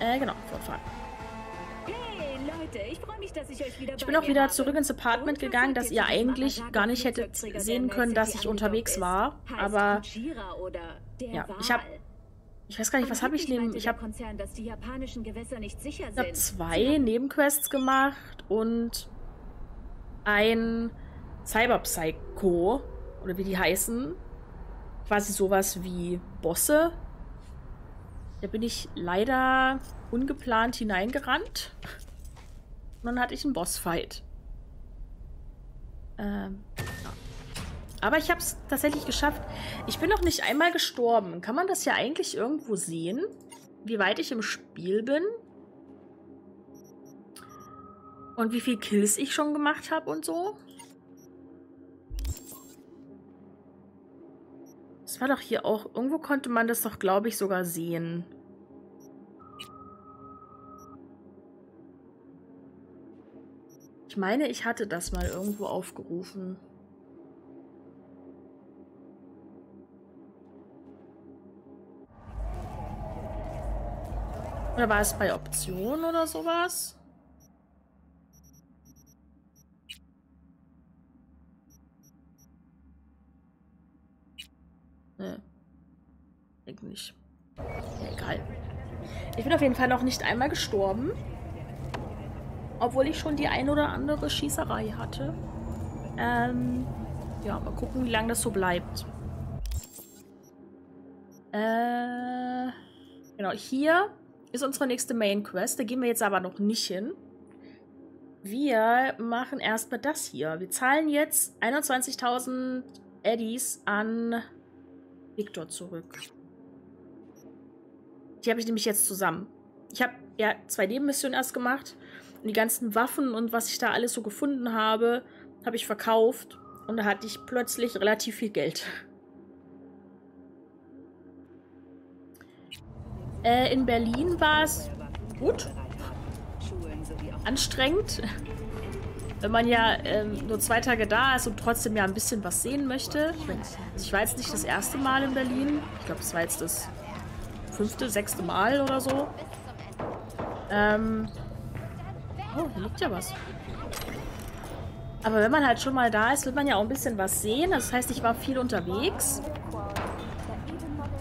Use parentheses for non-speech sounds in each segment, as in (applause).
Äh, genau, fortfahren. Hey Leute, ich freue mich, dass ich euch wieder Ich bin auch wieder zurück ins Apartment gegangen, dass ihr eigentlich gar nicht hättet sehen können, dass ich unterwegs war. Aber ja, ich habe ich weiß gar nicht, was habe ich neben. Ich habe hab zwei Nebenquests gemacht und ein Cyberpsycho, oder wie die heißen. Quasi sowas wie Bosse. Da bin ich leider ungeplant hineingerannt. Und dann hatte ich einen Bossfight. Ähm. Aber ich habe es tatsächlich geschafft. Ich bin noch nicht einmal gestorben. Kann man das ja eigentlich irgendwo sehen? Wie weit ich im Spiel bin? Und wie viel Kills ich schon gemacht habe und so? War doch hier auch... Irgendwo konnte man das doch, glaube ich, sogar sehen. Ich meine, ich hatte das mal irgendwo aufgerufen. Oder war es bei Optionen oder sowas? Ne. Denk nicht. Ja, egal. Ich bin auf jeden Fall noch nicht einmal gestorben. Obwohl ich schon die ein oder andere Schießerei hatte. Ähm, ja, mal gucken, wie lange das so bleibt. Äh, genau, hier ist unsere nächste Main Quest. Da gehen wir jetzt aber noch nicht hin. Wir machen erstmal das hier. Wir zahlen jetzt 21.000 Eddies an Victor zurück. Die habe ich nämlich jetzt zusammen. Ich habe ja zwei Nebenmissionen erst gemacht. Und die ganzen Waffen und was ich da alles so gefunden habe, habe ich verkauft. Und da hatte ich plötzlich relativ viel Geld. (laughs) Äh, in Berlin war es gut. Anstrengend. (laughs) Wenn man ja ähm, nur zwei Tage da ist und trotzdem ja ein bisschen was sehen möchte. Ich, mein, also ich war jetzt nicht das erste Mal in Berlin. Ich glaube, es war jetzt das fünfte, sechste Mal oder so. Ähm. Oh, hier liegt ja was. Aber wenn man halt schon mal da ist, wird man ja auch ein bisschen was sehen. Das heißt, ich war viel unterwegs.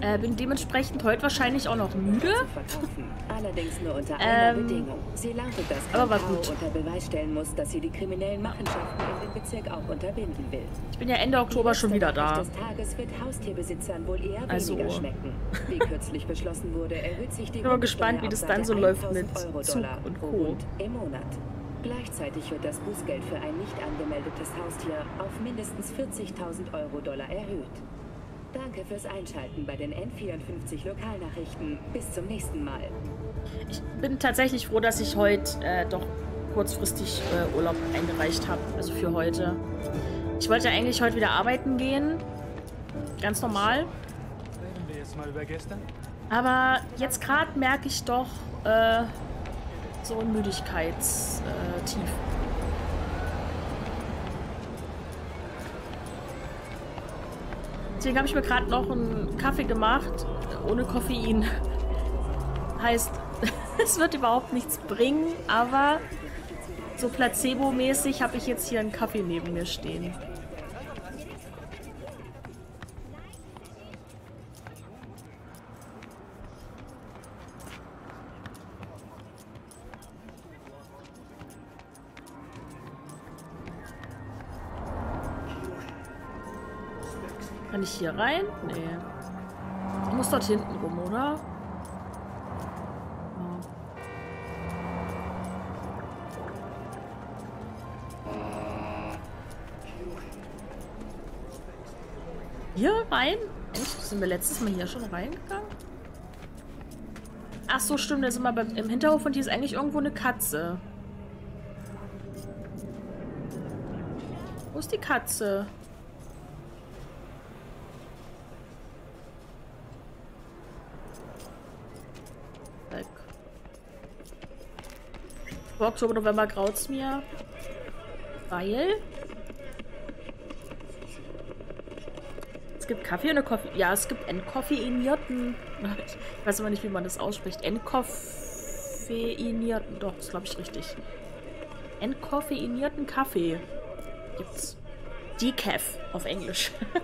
Äh, bin dementsprechend heute wahrscheinlich auch noch müde. Allerdings nur unter einer ähm, Bedingung. Sie lautet, dass aber war gut. unter Beweis stellen muss, dass sie die kriminellen Machenschaften in dem Bezirk auch unterbinden will. Ich bin ja Ende Oktober schon wieder da. des Tages wird Haustierbesitzern wohl eher also. weniger schmecken. Wie kürzlich beschlossen wurde, erhöht sich die Ich bin mal gespannt, wie das dann so läuft mit Zug und Co. im Monat. Gleichzeitig wird das Bußgeld für ein nicht angemeldetes Haustier auf mindestens 40.000 Euro Dollar erhöht. Danke fürs Einschalten bei den N54 Lokalnachrichten. Bis zum nächsten Mal. Ich bin tatsächlich froh, dass ich heute äh, doch kurzfristig äh, Urlaub eingereicht habe. Also für heute. Ich wollte ja eigentlich heute wieder arbeiten gehen. Ganz normal. Reden wir jetzt mal über gestern? Aber jetzt gerade merke ich doch äh, so ein Müdigkeitstief. Deswegen habe ich mir gerade noch einen Kaffee gemacht, ohne Koffein. Heißt, (laughs) es wird überhaupt nichts bringen, aber so placebo-mäßig habe ich jetzt hier einen Kaffee neben mir stehen. Hier rein? Nee. Ich muss dort hinten rum, oder? Hier rein? Echt? Sind wir letztes Mal hier schon reingegangen? Ach so, stimmt. Da sind wir im Hinterhof und hier ist eigentlich irgendwo eine Katze. Wo ist die Katze? Vor Oktober, November graut's mir. Weil... Es gibt Kaffee und eine Koffee. Ja, es gibt entkoffeinierten. Ich weiß aber nicht, wie man das ausspricht. Entkoff. entkoffeinierten, doch, ist glaube ich richtig. Entkoffeinierten Kaffee gibt's. Decaf auf Englisch. (laughs)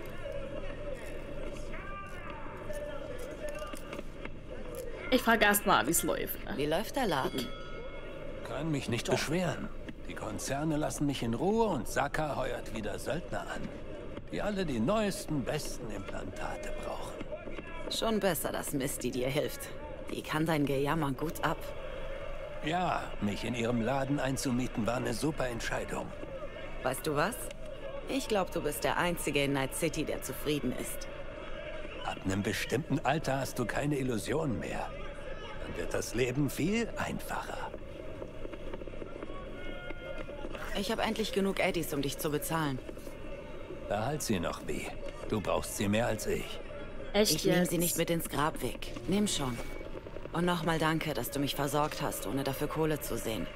ich frage erst mal, wie es läuft. Ne? Wie läuft der Laden? Kann mich nicht beschweren. Die Konzerne lassen mich in Ruhe und Saka heuert wieder Söldner an, die alle die neuesten, besten Implantate brauchen. Schon besser, dass Misty dir hilft. Die kann dein Gejammer gut ab. Ja, mich in ihrem Laden einzumieten war eine super Entscheidung. Weißt du was? Ich glaube, du bist der Einzige in Night City, der zufrieden ist. Ab einem bestimmten Alter hast du keine Illusionen mehr. Dann wird das Leben viel einfacher. Ich habe endlich genug Eddies, um dich zu bezahlen. Behalt sie noch, B. Du brauchst sie mehr als ich. Echt Ich nehme sie nicht mit ins Grab weg. Nimm schon. Und nochmal danke, dass du mich versorgt hast, ohne dafür Kohle zu sehen.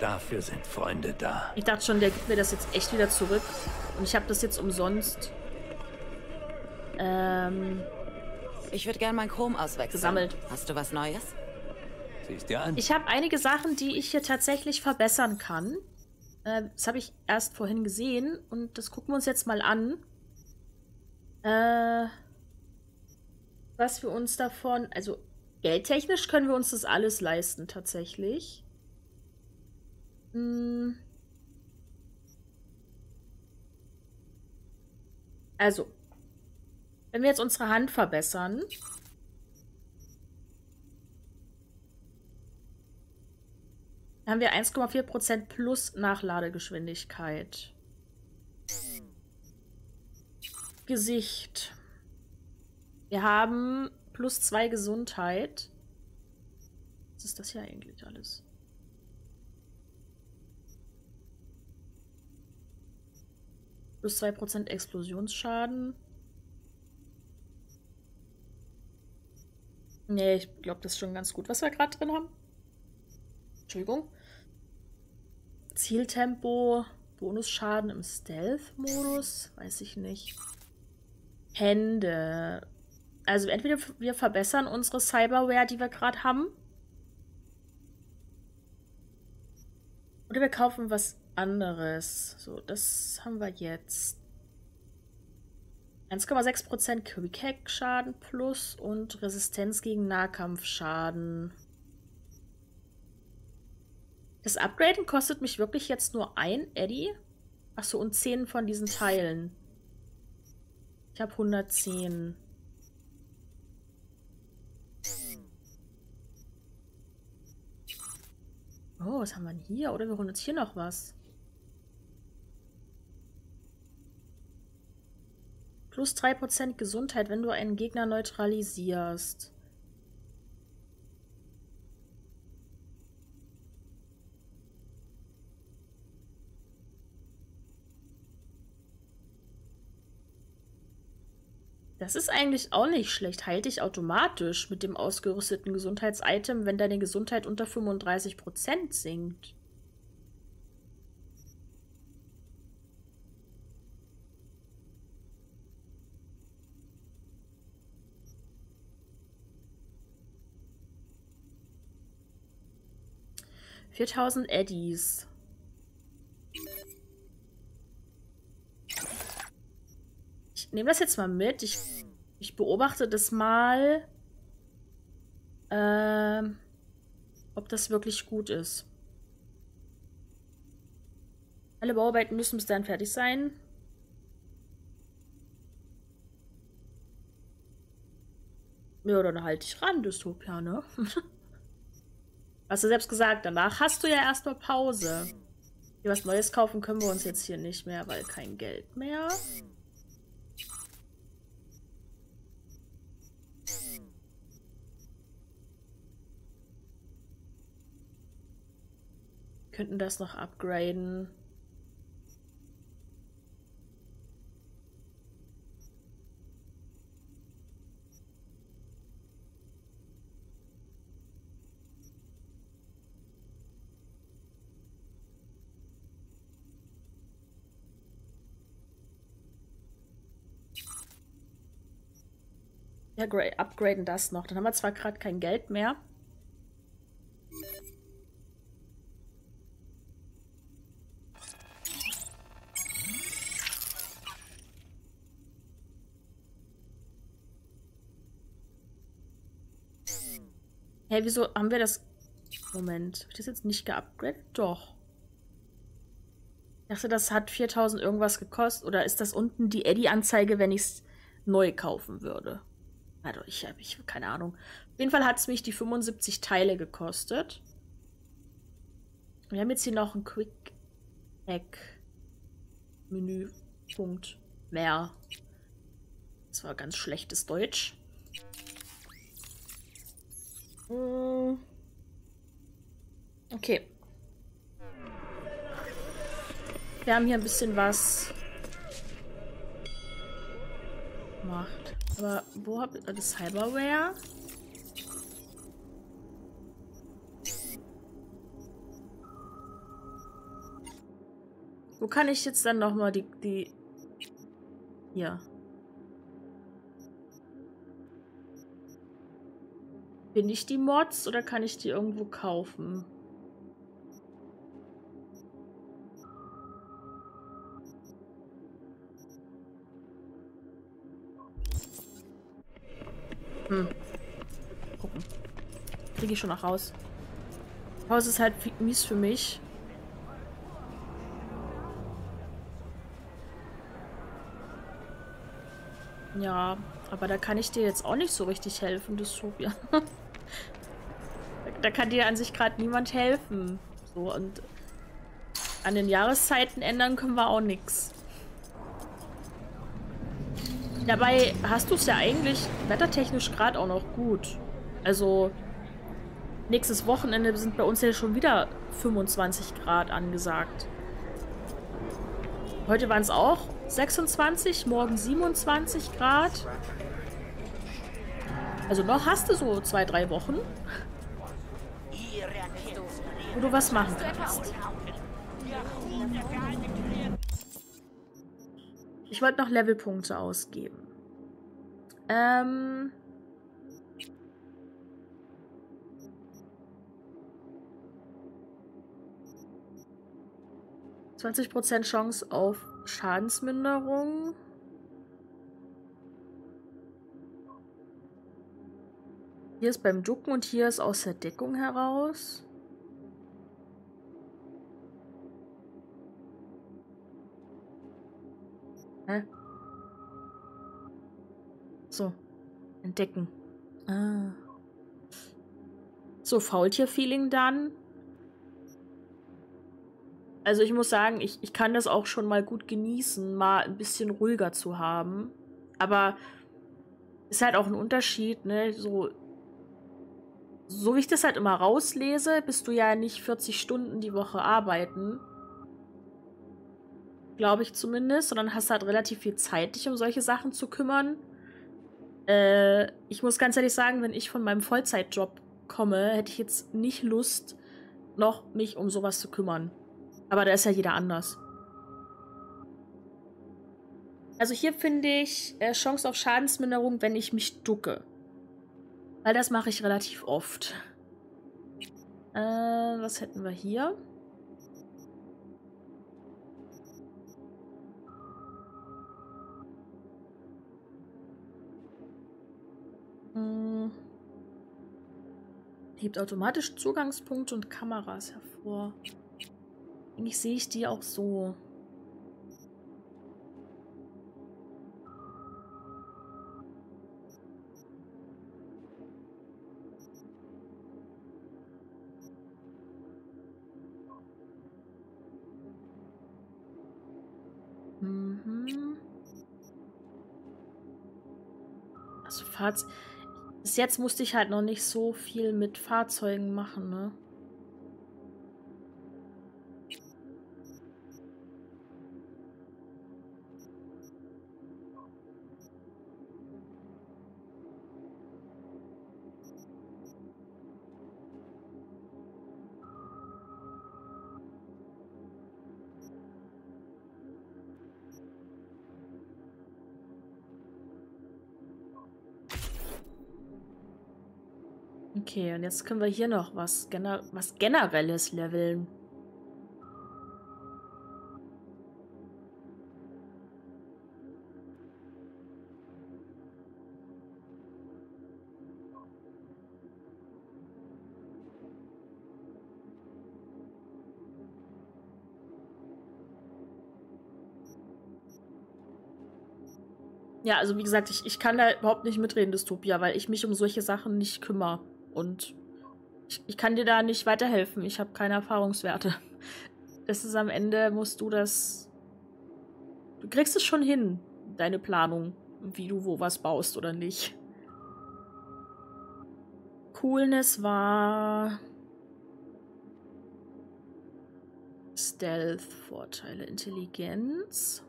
Dafür sind Freunde da. Ich dachte schon, der gibt mir das jetzt echt wieder zurück. Und ich habe das jetzt umsonst ähm, Ich würde gern mein Chrom auswechseln. Gesammelt. Hast du was Neues? Siehst dir an? Ich habe einige Sachen, die ich hier tatsächlich verbessern kann. Äh, das habe ich erst vorhin gesehen und das gucken wir uns jetzt mal an. Äh, was wir uns davon, also geldtechnisch können wir uns das alles leisten tatsächlich. Hm. Also, wenn wir jetzt unsere Hand verbessern, haben wir 1,4% plus Nachladegeschwindigkeit. Gesicht. Wir haben plus 2 Gesundheit. Was ist das hier eigentlich alles? Plus 2% Explosionsschaden. Nee, ich glaube, das ist schon ganz gut, was wir gerade drin haben. Entschuldigung. Zieltempo, Bonusschaden im Stealth-Modus, weiß ich nicht. Hände. Also entweder wir verbessern unsere Cyberware, die wir gerade haben. Oder wir kaufen was anderes. So, das haben wir jetzt. 1,6% Quick Hack Schaden plus und Resistenz gegen Nahkampfschaden. Das Upgraden kostet mich wirklich jetzt nur ein Eddy. Achso, und 10 von diesen Teilen. Ich habe 110. Oh, was haben wir denn hier? Oder wir holen uns hier noch was. Plus 3% Gesundheit, wenn du einen Gegner neutralisierst. Das ist eigentlich auch nicht schlecht. Heilt dich automatisch mit dem ausgerüsteten Gesundheitsitem, wenn deine Gesundheit unter 35% sinkt. Viertausend Eddies. Nehme das jetzt mal mit. Ich, ich beobachte das mal, ähm, ob das wirklich gut ist. Alle Bauarbeiten müssen bis dann fertig sein. Ja, dann halte ich ran, Dystopia, ne? (laughs) Hast du selbst gesagt, danach hast du ja erstmal Pause. Hier was Neues kaufen können wir uns jetzt hier nicht mehr, weil kein Geld mehr. Könnten das noch upgraden. Ja, gra- upgraden das noch. Dann haben wir zwar gerade kein Geld mehr. Hä, wieso haben wir das... Moment, habe ich das jetzt nicht geupgradet? Doch. Ich dachte, das hat 4000 irgendwas gekostet. Oder ist das unten die Eddie-Anzeige, wenn ich es neu kaufen würde? Also, ich habe ich, keine Ahnung. Auf jeden Fall hat es mich die 75 Teile gekostet. Wir haben jetzt hier noch ein Quick Hack Menüpunkt mehr. Das war ganz schlechtes Deutsch. Hm. Okay. Wir haben hier ein bisschen was gemacht. Aber wo hab ich das Cyberware? Wo kann ich jetzt dann nochmal die, die... Hier. Bin ich die Mods oder kann ich die irgendwo kaufen? Hm. Gucken. Kriege ich schon noch raus. Haus ist halt mies für mich. Ja, aber da kann ich dir jetzt auch nicht so richtig helfen, Dystopia. (laughs) da, kann dir an sich gerade niemand helfen. So, und an den Jahreszeiten ändern können wir auch nichts. Dabei hast du es ja eigentlich wettertechnisch gerade auch noch gut. Also, nächstes Wochenende sind bei uns ja schon wieder 25 Grad angesagt. Heute waren es auch 26, morgen 27 Grad. Also noch hast du so zwei, drei Wochen, wo du was machen kannst. Ich wollte noch Levelpunkte ausgeben. Ähm... 20% Chance auf Schadensminderung. Hier ist beim Ducken und hier ist aus der Deckung heraus. Hä? So. Entdecken. Ah. So, Faultier-Feeling dann. Also ich muss sagen, ich, ich kann das auch schon mal gut genießen, mal ein bisschen ruhiger zu haben. Aber ist halt auch ein Unterschied, ne? So, so wie ich das halt immer rauslese, bist du ja nicht 40 Stunden die Woche arbeiten. Glaube ich zumindest. Sondern hast halt relativ viel Zeit, dich um solche Sachen zu kümmern. Äh, ich muss ganz ehrlich sagen, wenn ich von meinem Vollzeitjob komme, hätte ich jetzt nicht Lust, noch mich um sowas zu kümmern. Aber da ist ja jeder anders. Also hier finde ich äh, Chance auf Schadensminderung, wenn ich mich ducke. Weil das mache ich relativ oft. Äh, was hätten wir hier? Hm. Hebt automatisch Zugangspunkte und Kameras hervor. Eigentlich sehe ich die auch so. Also Fahrzeug. Bis jetzt musste ich halt noch nicht so viel mit Fahrzeugen machen, ne? Okay, und jetzt können wir hier noch was, gener was generelles leveln. Ja, also wie gesagt, ich, ich kann da überhaupt nicht mitreden, Dystopia, weil ich mich um solche Sachen nicht kümmere. Und ich, ich kann dir da nicht weiterhelfen. Ich habe keine Erfahrungswerte. Das ist am Ende, musst du das. Du kriegst es schon hin, deine Planung, wie du wo was baust oder nicht. Coolness war. Stealth-Vorteile. Intelligenz.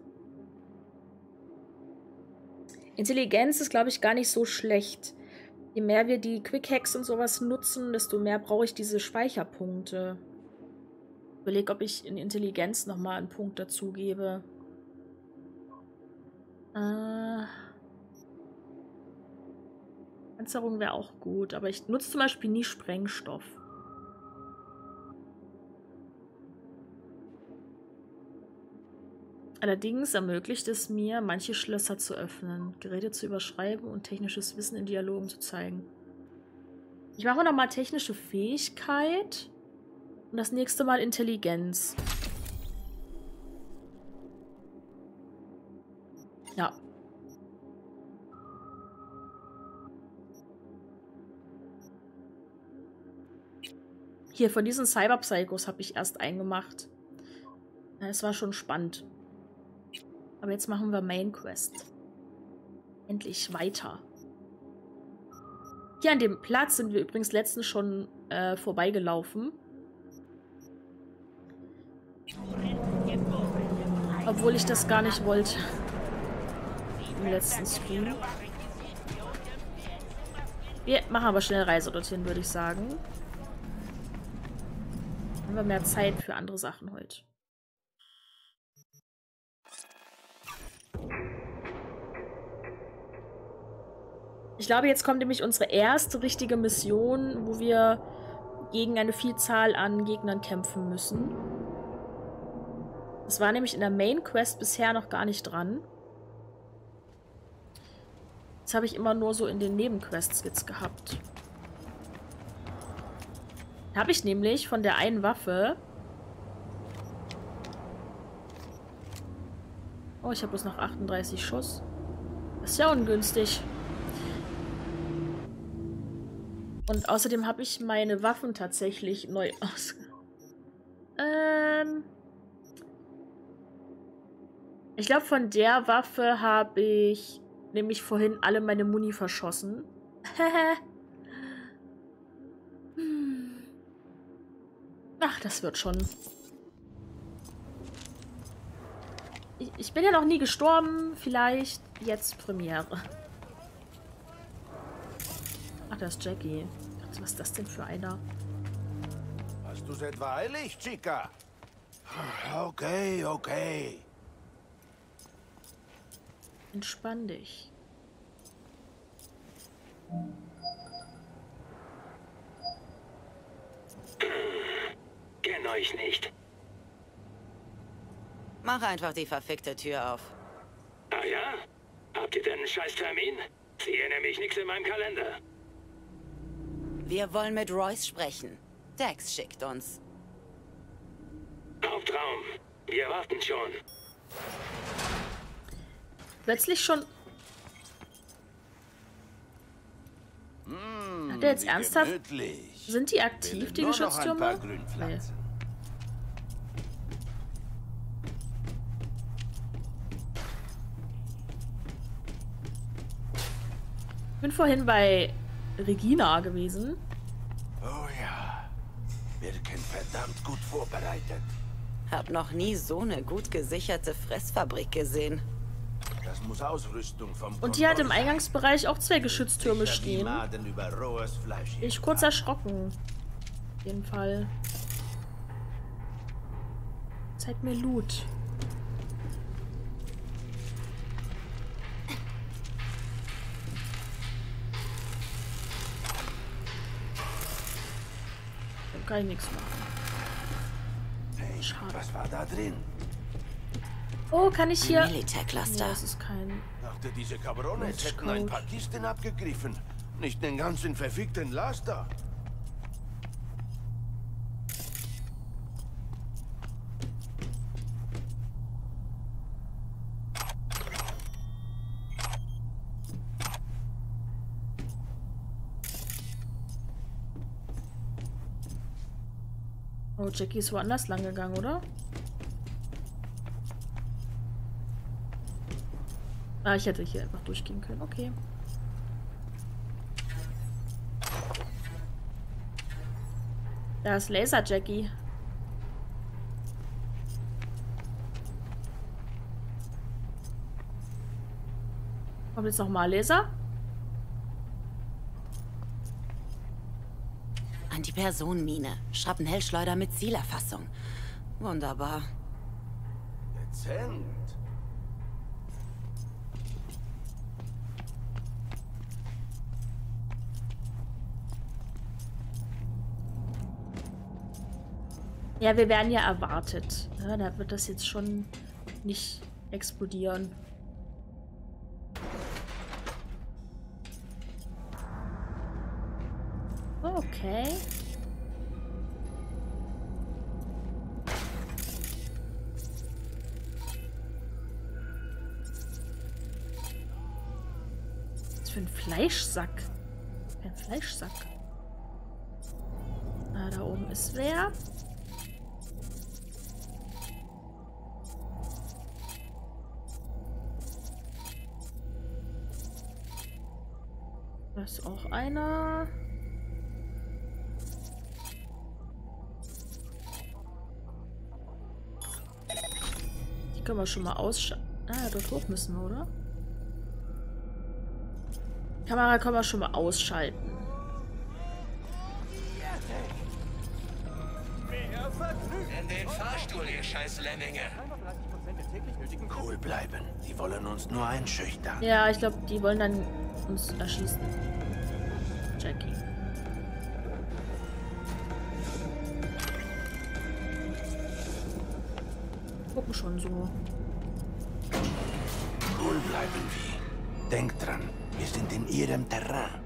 Intelligenz ist, glaube ich, gar nicht so schlecht. Je mehr wir die Quick Hacks und sowas nutzen, desto mehr brauche ich diese Speicherpunkte. Überleg, ob ich in Intelligenz nochmal einen Punkt dazugebe. Äh. Panzerung wäre auch gut, aber ich nutze zum Beispiel nie Sprengstoff. Allerdings ermöglicht es mir, manche Schlösser zu öffnen, Geräte zu überschreiben und technisches Wissen in Dialogen zu zeigen. Ich mache nochmal technische Fähigkeit und das nächste Mal Intelligenz. Ja. Hier, von diesen Cyberpsychos habe ich erst eingemacht. Es war schon spannend. Aber jetzt machen wir Main Quest. Endlich weiter. Hier an dem Platz sind wir übrigens letztens schon äh, vorbeigelaufen. Obwohl ich das gar nicht wollte. Im letzten Stream. Wir machen aber schnell Reise dorthin, würde ich sagen. Haben wir mehr Zeit für andere Sachen heute. Ich glaube, jetzt kommt nämlich unsere erste richtige Mission, wo wir gegen eine Vielzahl an Gegnern kämpfen müssen. Das war nämlich in der Main Quest bisher noch gar nicht dran. Das habe ich immer nur so in den Nebenquests jetzt gehabt. Habe ich nämlich von der einen Waffe... Oh, ich habe bloß noch 38 Schuss. Das ist ja ungünstig. Und außerdem habe ich meine Waffen tatsächlich neu (laughs) aus... Ähm... Ich glaube, von der Waffe habe ich nämlich vorhin alle meine Muni verschossen. Hm. (laughs) Ach, das wird schon. Ich, ich bin ja noch nie gestorben. Vielleicht jetzt Premiere. Ach, das ist Jackie. Was ist das denn für einer? Hast du es etwa eilig, Chica? Okay, okay. Entspann dich. Kenn euch nicht. Mach einfach die verfickte Tür auf. Ah ja? Habt ihr denn einen Scheißtermin? Sehe nämlich nichts in meinem Kalender. Wir wollen mit Royce sprechen. Dex schickt uns. Hauptraum. Wir warten schon. Plötzlich schon... Hm, Hat er jetzt ernsthaft... gemütlich. Sind die aktiv, die Geschütztürme? Nee. Ich bin vorhin bei Regina gewesen. Oh ja. Wirken verdammt gut vorbereitet. Hab noch nie so eine gut gesicherte Fressfabrik gesehen. Das muss Ausrüstung vom Und die hat im. Eingangsbereich auch zwei Geschütztürme stehen. Maden über rohes Fleisch Bin ich kurz erschrocken. Auf jeden Fall. Zeig mir Loot. Kann ich nichts machen. Hey, Schade. was war da drin? Oh, kann ich hier... Nee, Militärcluster. das ist kein... Dachte, diese Cabrones hätten ein paar Kisten abgegriffen. Nicht den ganzen verfickten Laster. Jackie ist woanders lang gegangen, oder? Ah, ich hätte hier einfach durchgehen können. Okay. Da ist Laser Jackie. Kommt jetzt nochmal Laser? Antipersonenmine. Schrapnellschleuder mit Zielerfassung. Wunderbar. Dezent. Ja, wir werden ja erwartet. Ja, da wird das jetzt schon nicht explodieren. Okay. Fleischsack? Ein Fleischsack. Ah, da oben ist wer. Da ist auch einer. Die können wir schon mal ausschalten. Ah, dort hoch müssen oder? Kamera können wir schon mal ausschalten. In den Fahrstuhl, ihr scheiß Lemminge. Cool bleiben. Die wollen uns nur einschüchtern. Ja, ich glaube, die wollen dann uns erschießen. Jackie. Gucken schon so. Cool bleiben wie. Denkt dran, wir sind in ihrem Terrain.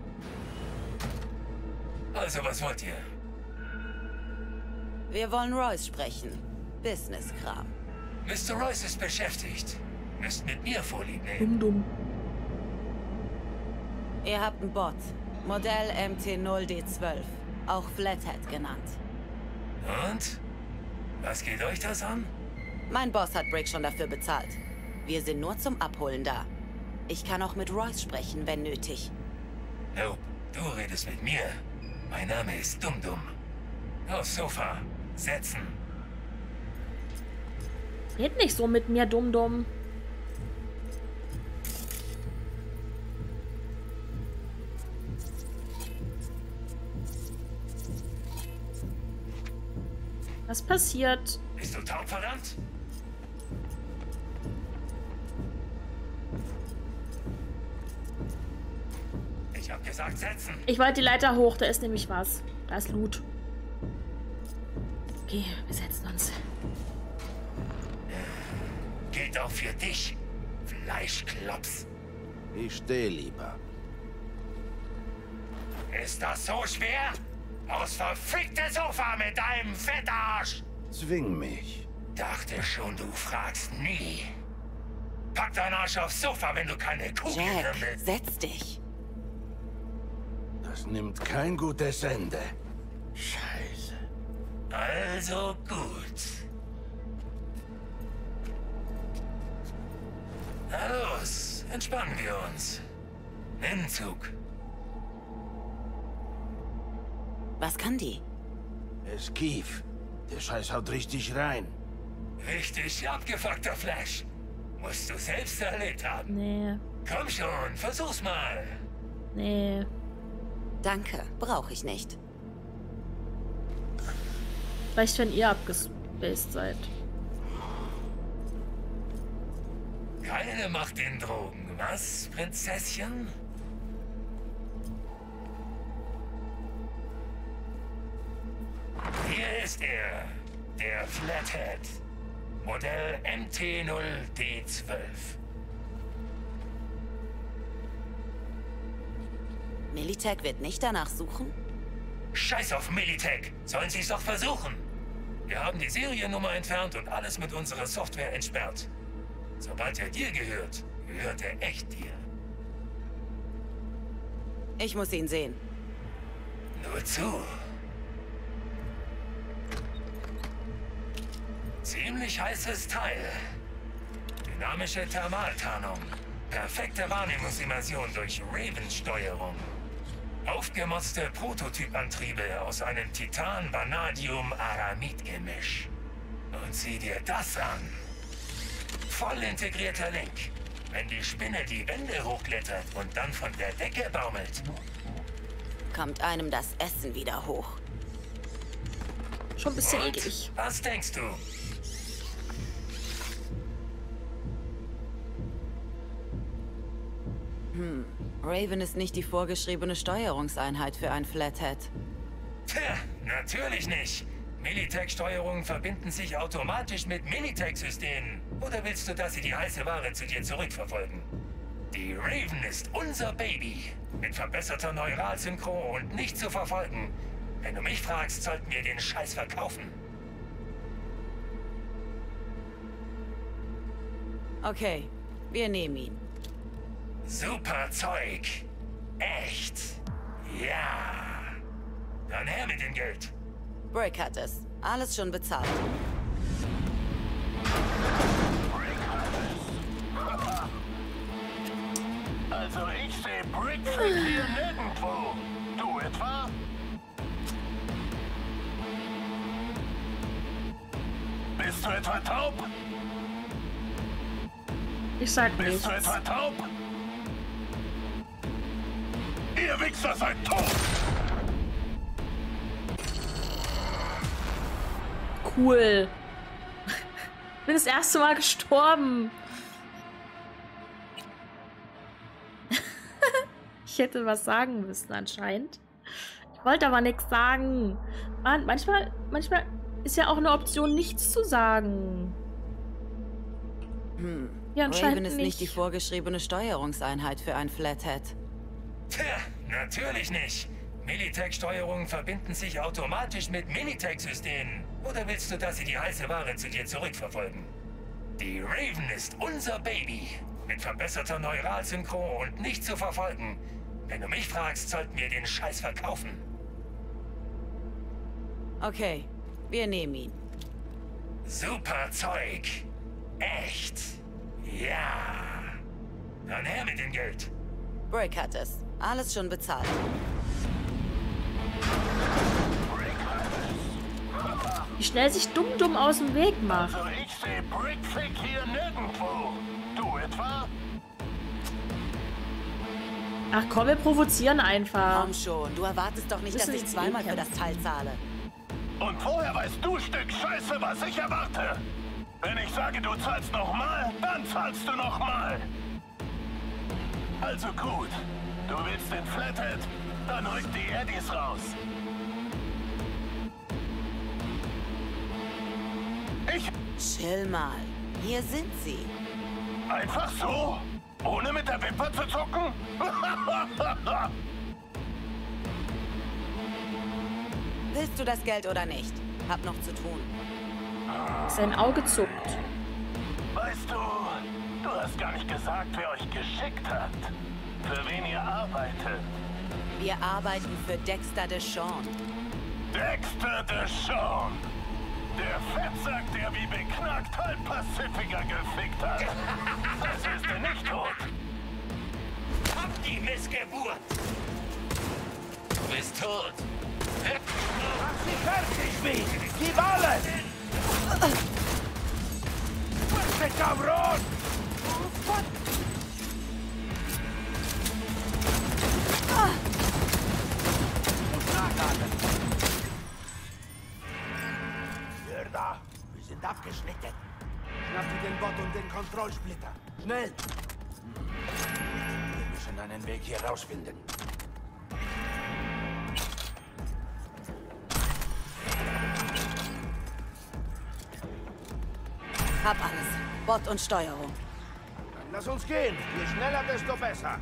Also, was wollt ihr? Wir wollen Royce sprechen. Business-Kram. Mr. Royce ist beschäftigt. Müsst mit mir Vorlieb Dumm, nehmen. dumm. Ihr habt einen Bot. Modell MT0D12. Auch Flathead genannt. Und? Was geht euch das an? Mein Boss hat Brick schon dafür bezahlt. Wir sind nur zum Abholen da. Ich kann auch mit Royce sprechen, wenn nötig. Nope, du redest mit mir. Mein Name ist Dum Dum. Aufs Sofa. Setzen. Red nicht so mit mir, dumm. Was passiert? Bist du taub, gesagt, setzen. Ich wollte die Leiter hoch, da ist nämlich was. Da ist Loot. Okay, wir setzen uns. Geht auch für dich. Fleischklops. Ich stehe lieber. Ist das so schwer? Aus verfickte Sofa mit deinem Fettarsch! Zwing mich. Dachte schon, du fragst nie. Pack deinen Arsch aufs Sofa, wenn du keine Kugel Jack, willst. setz dich. Nimmt kein gutes Ende. Scheiße. Also gut. Na los, entspannen wir uns. Entzug. Was kann die? Esquiv. Der Scheiß haut richtig rein. Richtig abgefuckter Flash. Musst du selbst erlebt haben. Nee, Komm schon, versuch's mal. nee. Danke, brauche ich nicht. Vielleicht, wenn ihr abgespaced seid. Keine Macht den Drogen, was, Prinzesschen? Hier ist er, der Flathead. Modell MT0D12. Militech wird nicht danach suchen? Scheiß auf Militech, sollen sie es doch versuchen. Wir haben die Seriennummer entfernt und alles mit unserer Software entsperrt. Sobald er dir gehört, gehört er echt dir. Ich muss ihn sehen. Nur zu. Ziemlich heißes Teil. Dynamische Thermaltarnung. Perfekte Wahrnehmungsimmersion durch Raven-Steuerung. Aufgemotzte Prototypantriebe aus einem Titan-Vanadium-Aramid-Gemisch. Und sieh dir das an. Voll integrierter Link. Wenn die Spinne die Wände hochklettert und dann von der Decke baumelt. Kommt einem das Essen wieder hoch. Schon ein bisschen Und? eklig. Was denkst du? Raven ist nicht die vorgeschriebene Steuerungseinheit für ein Flathead. Tja, natürlich nicht. Militech-Steuerungen verbinden sich automatisch mit Minitech-Systemen. Oder willst du, dass sie die heiße Ware zu dir zurückverfolgen? Die Raven ist unser Baby. Mit verbesserter Neuralsynchro und nicht zu verfolgen. Wenn du mich fragst, sollten wir den Scheiß verkaufen. Okay, wir nehmen ihn. Super Zeug. Echt. Ja. Dann her mit dem Geld. Brick hat es. Alles schon bezahlt. Also ich sehe Brickfit hier nirgendwo. Du etwa? Bist du etwa taub? Ich sag Bist nichts. du etwa taub? Ihr Wichser seid tot! Cool. (laughs) Bin das erste Mal gestorben. (laughs) ich hätte was sagen müssen anscheinend. Ich wollte aber nichts sagen. Mann, manchmal, manchmal ist ja auch eine Option, nichts zu sagen. Ja, anscheinend Raven ist nicht die vorgeschriebene Steuerungseinheit für ein Flathead. Tja, natürlich nicht. Militech-Steuerungen verbinden sich automatisch mit Minitech-Systemen. Oder willst du, dass sie die heiße Ware zu dir zurückverfolgen? Die Raven ist unser Baby. Mit verbesserter Neuralsynchro und nicht zu verfolgen. Wenn du mich fragst, sollten wir den Scheiß verkaufen. Okay, wir nehmen ihn. Super Zeug. Echt. Ja. Dann her mit dem Geld. Brick hat es. Alles schon bezahlt. Wie schnell sich dumm dumm aus dem Weg macht. Also ich sehe Brickfit hier nirgendwo. Du etwa? Ach komm, wir provozieren einfach. Komm schon, du erwartest doch nicht, Müssen dass ich zweimal für das Teil zahle. Und vorher weißt du, Stück Scheiße, was ich erwarte. Wenn ich sage, du zahlst nochmal, dann zahlst du nochmal. Also gut. Du willst den Flathead? Dann rück die Eddies raus. Ich Chill mal. Hier sind sie. einfach so? Ohne mit der Wimper zu zucken? (laughs) Willst du das Geld oder nicht? Hab noch zu tun. Sein Auge zuckt. weißt du, du hast gar nicht gesagt, wer euch geschickt hat. Für wen ihr arbeitet. Wir arbeiten für Dexter Deshawn. Dexter Deshawn. Der Fettsack, der wie beknackt halb Pacifica gefickt hat. Das ist er nicht tot. Hab die Missgeburt! Du bist tot! Mach sie fertig, Vieh! Gib alles! Fuerte, cabrón! Mörder! Wir sind abgeschnitten! Schnapp dir den Bot und den Kontrollsplitter! Schnell! Wir müssen einen Weg hier rausfinden. Hab alles. Bot und Steuerung. Lass uns gehen! Je schneller, desto besser!